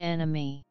enemy.